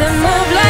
The, move like